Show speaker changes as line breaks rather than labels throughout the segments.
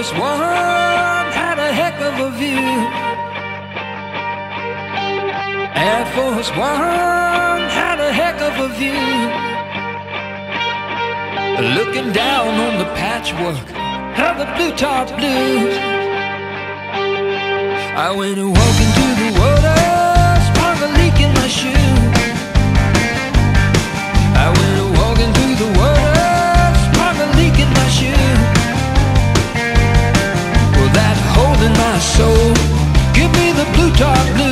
this one had a heck of a view. Air Force One had a heck of a view. Looking down on the patchwork of the blue tarp blues. I went and walked into Dark blue.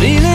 Leaning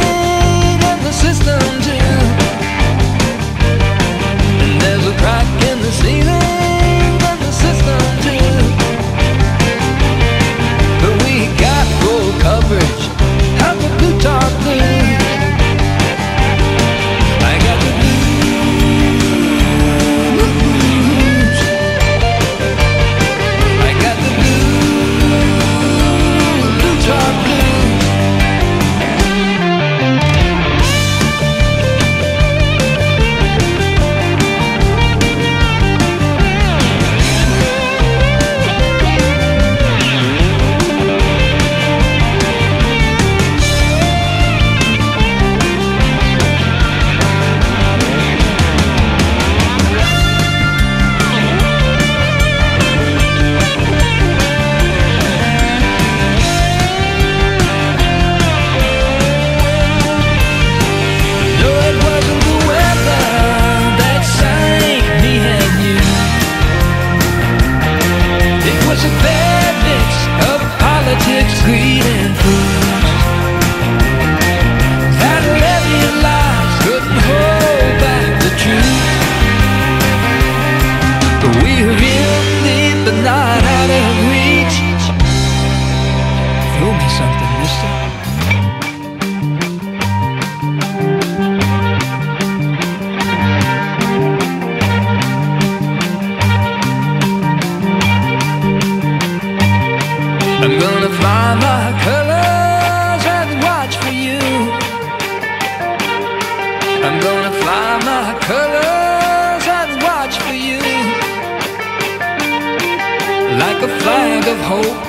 like a flag of hope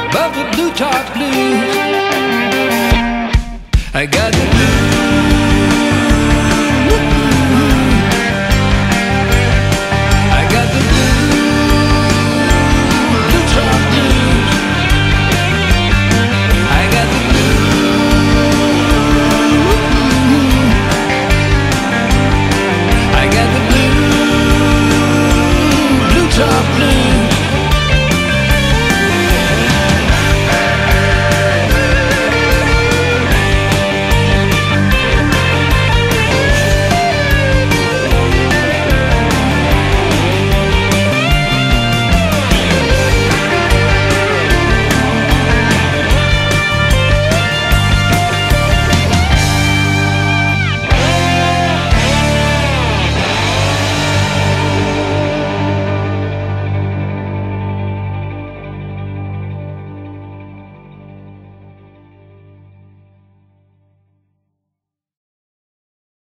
above the blue chalk blues. I got the blue.